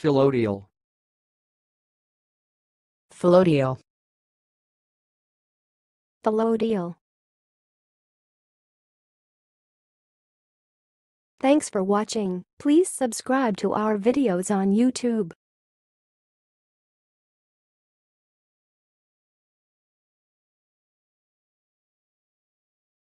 Philodial. Philodial. Philodial. Thanks for watching. Please subscribe to our videos on YouTube.